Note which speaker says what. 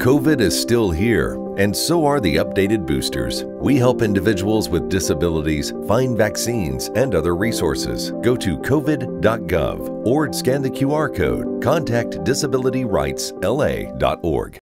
Speaker 1: COVID is still here, and so are the updated boosters. We help individuals with disabilities find vaccines and other resources. Go to covid.gov or scan the QR code. Contact disabilityrightsla.org.